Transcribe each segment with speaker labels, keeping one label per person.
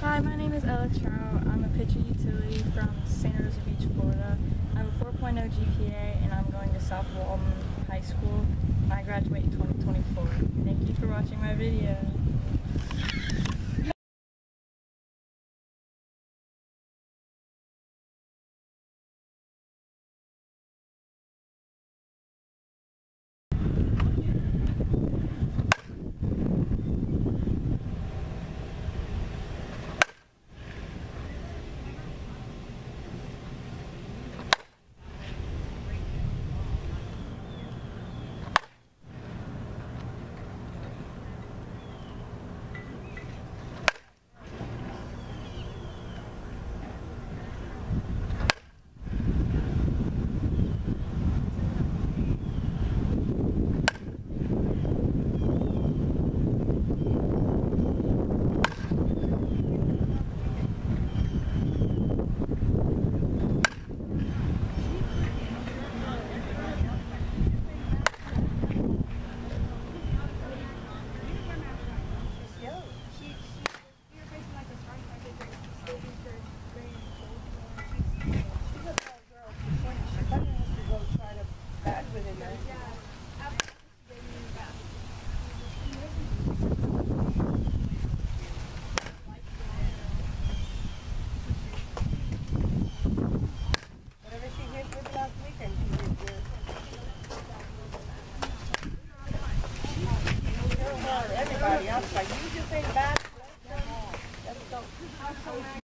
Speaker 1: Hi, my name is Ella Troutt. I'm a pitcher utility from Santa Rosa Beach, Florida. I have a 4.0 GPA and I'm going to South Walton High School. I graduate in 2024. Thank you for watching my video. everybody else. Are you just in bad? Let's go.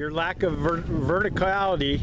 Speaker 2: Your lack of ver- verticality